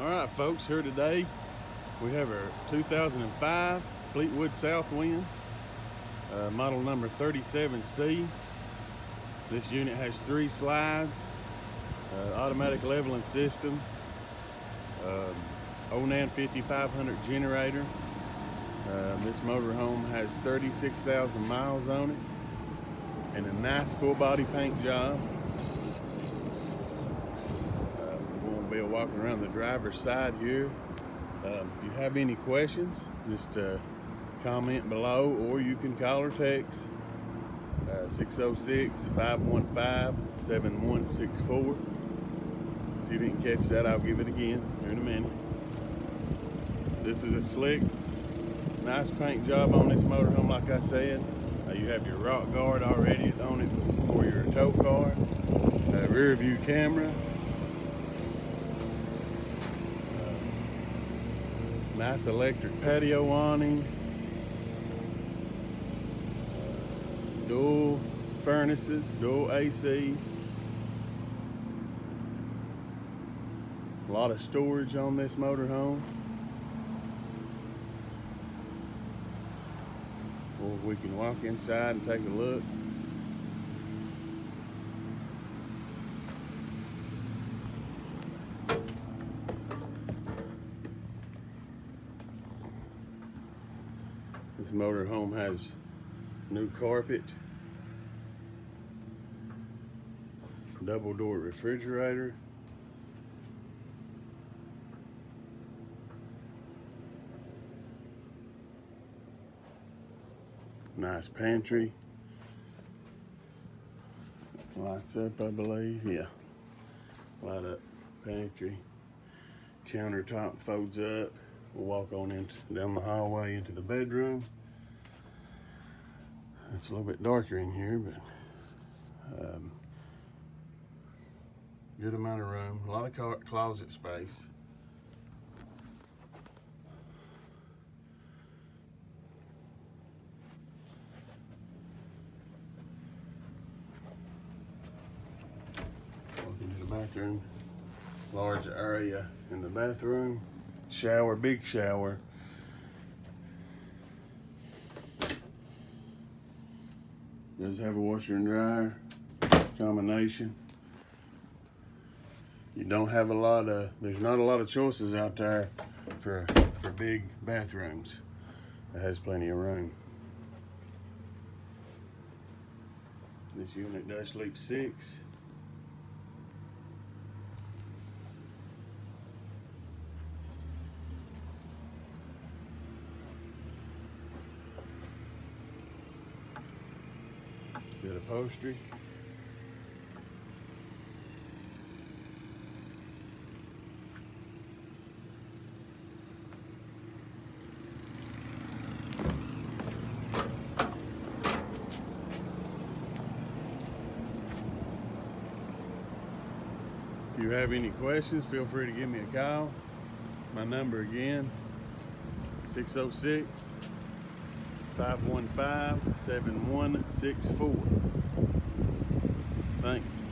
All right, folks, here today we have our 2005 Fleetwood Southwind, uh, model number 37C. This unit has three slides, uh, automatic leveling system, um, Onan 5500 generator. Uh, this motorhome has 36,000 miles on it and a nice full body paint job. Be walking around the driver's side here. Um, if you have any questions, just uh, comment below or you can call or text 606-515-7164. Uh, if you didn't catch that, I'll give it again here in a minute. This is a slick, nice paint job on this motorhome, like I said. Uh, you have your rock guard already on it for your tow car, uh, rear view camera, Nice electric patio awning. Dual furnaces, dual AC. A lot of storage on this motorhome. Or we can walk inside and take a look. This motorhome has new carpet, double door refrigerator, nice pantry, lights up I believe, yeah, light up pantry, countertop folds up. We'll walk on into down the hallway into the bedroom. It's a little bit darker in here, but um, good amount of room. A lot of closet space. Welcome to the bathroom. Large area in the bathroom shower, big shower. Does have a washer and dryer combination. You don't have a lot of, there's not a lot of choices out there for, for big bathrooms. It has plenty of room. This unit does sleep six. Good upholstery. If you have any questions, feel free to give me a call. My number again, 606 515-7164. Thanks.